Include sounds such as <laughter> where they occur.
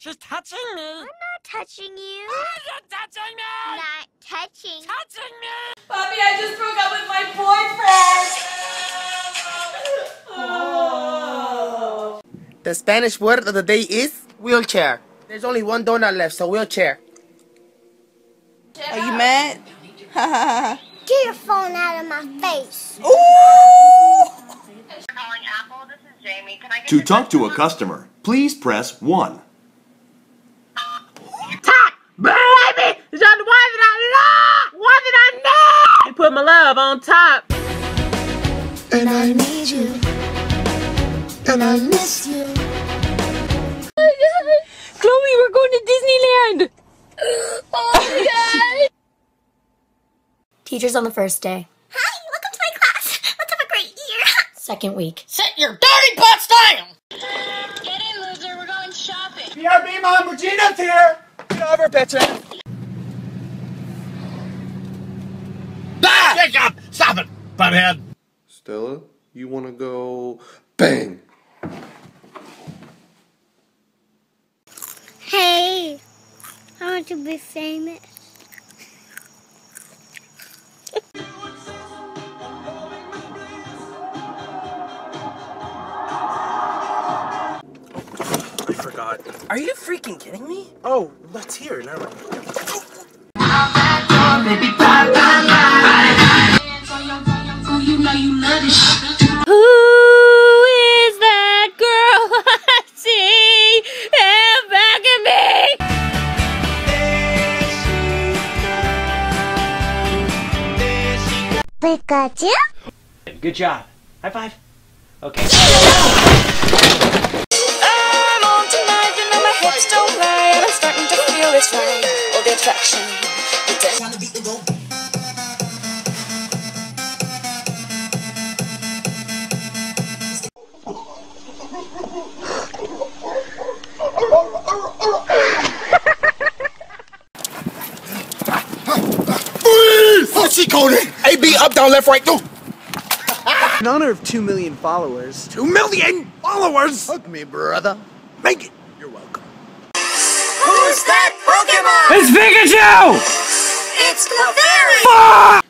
She's touching me. I'm not touching you. <gasps> You're touching me. Not touching. Touching me. Bobby, I just broke up with my boyfriend. <laughs> Oh. The Spanish word of the day is wheelchair. There's only one donut left, so wheelchair. Are you mad? <laughs> Get your phone out of my face. calling Apple. This is Jamie. Can I get To talk to a customer- customer, please press 1. Baby, you're the one that I love, one that I need. You put my love on top. And I need you. And I miss you. Chloe, we're going to Disneyland. <laughs> Oh my god. Teachers on the first day. Hi, welcome to my class. Let's have a great year. <laughs> Second week. Set your dirty butts down. Get in, loser. We're going shopping. BRB Mom, Regina's here! Get over, bitches! Ah! Jacob, stop it, butthead. Stella, you want to go bang? Hey, I want to be famous. I forgot. Are you freaking kidding me? Oh, let's hear it. Never mind. Pikachu? Good job. High five. Okay. I'm on tonight, you know my hips don't lie, and I'm starting to feel it's right. All the attraction. What's she coding? A, B, up, down, left, right, go! In honor of 2 million followers, Two million followers! hug me, brother. Make it! You're welcome. Who's that Pokemon? It's Pikachu. It's the fairy! Fuck!